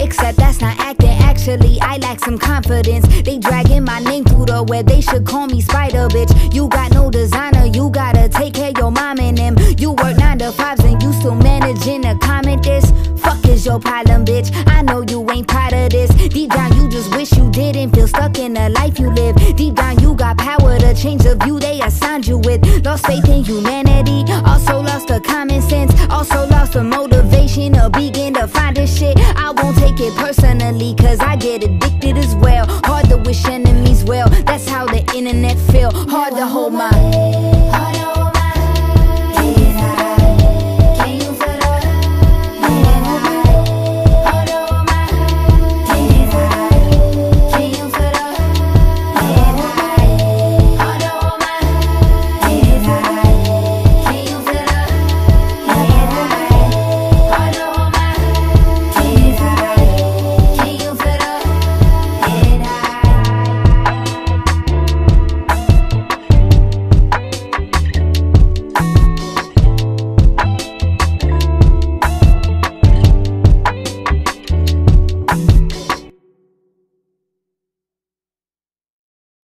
Except that's not acting. Actually, I lack some confidence. They dragging my name through the web. They should call me Spider Bitch. You got no designer. You gotta take care your mom and them. You work nine to fives and you still managing to comment this. Fuck is your problem, bitch. I know you ain't proud of this. Deep down, you just wish you didn't feel stuck in the life you live. Deep down, you got power to change the view they assigned you with. Lost faith in humanity. Also lost the common sense. Also lost the attention or begin to find a shit. I won't take it personally cause I get addicted as well. Hard to wish enemies well, that's how the internet feel. Hard to hold my head.